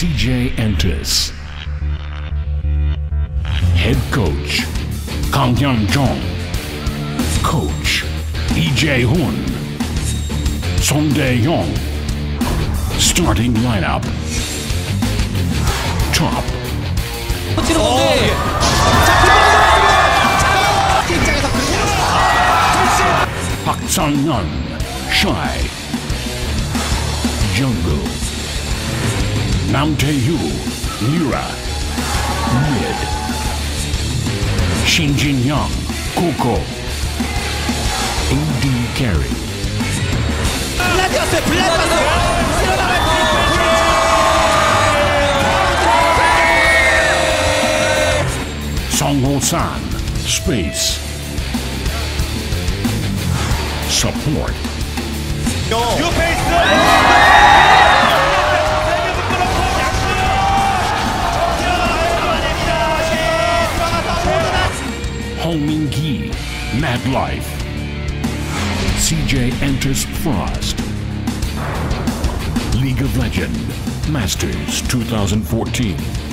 CJ Entus. Head coach, Kang Hyun Jong. Coach, EJ Hoon. Song Dae Young. Starting lineup. Top. Park 건데. 박상현, Shy, Jungle. Namtaeyu, Lira, Mid, Shinjin Young, Coco, AD Carry. Song Ho-san, Space. Support. No. Ki. Mad Life. CJ Entus Frost. League of Legend. Masters 2014.